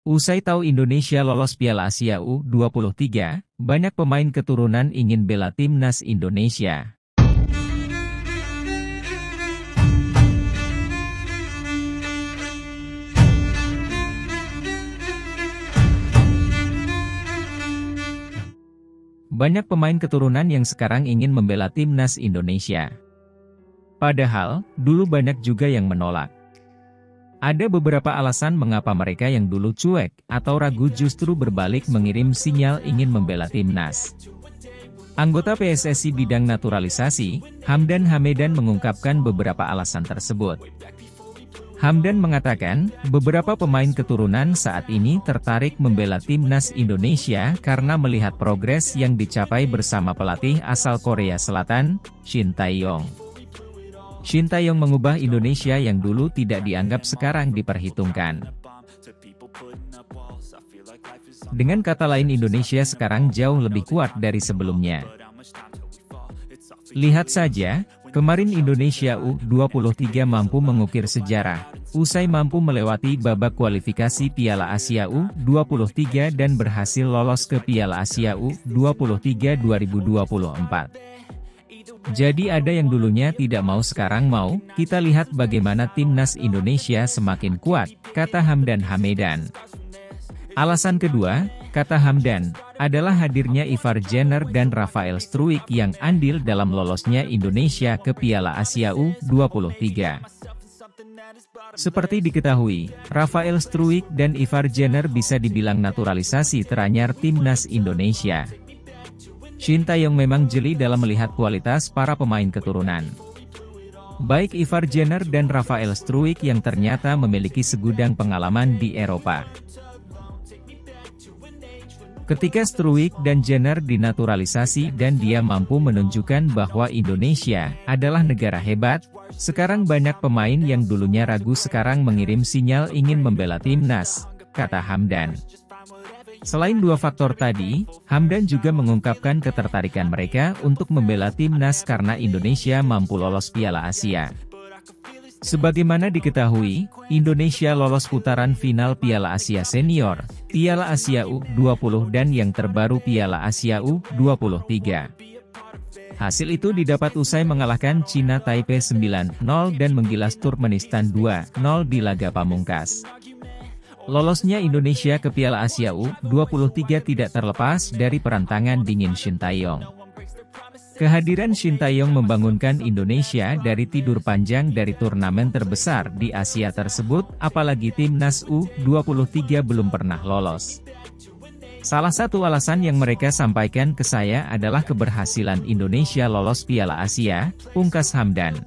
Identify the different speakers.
Speaker 1: Usai tahu Indonesia lolos Piala Asia U23, banyak pemain keturunan ingin bela timnas Indonesia. Banyak pemain keturunan yang sekarang ingin membela timnas Indonesia. Padahal, dulu banyak juga yang menolak. Ada beberapa alasan mengapa mereka yang dulu cuek atau ragu justru berbalik mengirim sinyal ingin membela timnas. Anggota PSSI bidang naturalisasi, Hamdan Hamedan mengungkapkan beberapa alasan tersebut. Hamdan mengatakan, beberapa pemain keturunan saat ini tertarik membela timnas Indonesia karena melihat progres yang dicapai bersama pelatih asal Korea Selatan, Shin Tae-yong. Shin Taeyong mengubah Indonesia yang dulu tidak dianggap sekarang diperhitungkan. Dengan kata lain Indonesia sekarang jauh lebih kuat dari sebelumnya. Lihat saja, kemarin Indonesia U23 mampu mengukir sejarah, usai mampu melewati babak kualifikasi Piala Asia U23 dan berhasil lolos ke Piala Asia U23 2024. Jadi ada yang dulunya tidak mau sekarang mau, kita lihat bagaimana timnas Indonesia semakin kuat, kata Hamdan Hamedan. Alasan kedua, kata Hamdan, adalah hadirnya Ivar Jenner dan Rafael Struik yang andil dalam lolosnya Indonesia ke Piala Asia U23. Seperti diketahui, Rafael Struik dan Ivar Jenner bisa dibilang naturalisasi teranyar timnas Indonesia. Shin Taeyong memang jeli dalam melihat kualitas para pemain keturunan. Baik Ivar Jenner dan Rafael Struik yang ternyata memiliki segudang pengalaman di Eropa. Ketika Struik dan Jenner dinaturalisasi dan dia mampu menunjukkan bahwa Indonesia adalah negara hebat, sekarang banyak pemain yang dulunya ragu sekarang mengirim sinyal ingin membela timnas, kata Hamdan. Selain dua faktor tadi, Hamdan juga mengungkapkan ketertarikan mereka untuk membela timnas karena Indonesia mampu lolos Piala Asia. Sebagaimana diketahui, Indonesia lolos putaran final Piala Asia Senior, Piala Asia U20 dan yang terbaru Piala Asia U23. Hasil itu didapat usai mengalahkan Cina Taipei 9-0 dan menggilas Turkmenistan 2-0 di laga pamungkas. Lolosnya Indonesia ke Piala Asia U23 tidak terlepas dari perantangan dingin Shin Taeyong. Kehadiran Shin Taeyong membangunkan Indonesia dari tidur panjang dari turnamen terbesar di Asia tersebut, apalagi timnas U23 belum pernah lolos. Salah satu alasan yang mereka sampaikan ke saya adalah keberhasilan Indonesia lolos Piala Asia, pungkas Hamdan.